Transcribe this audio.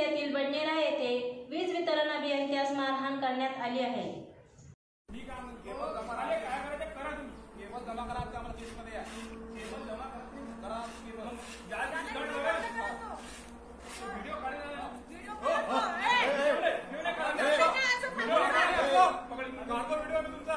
जिल्ह्यातील बडनेरा येथे वीज वितरण अभियंत्यास मारहाण करण्यात आली आहे. तुमचा?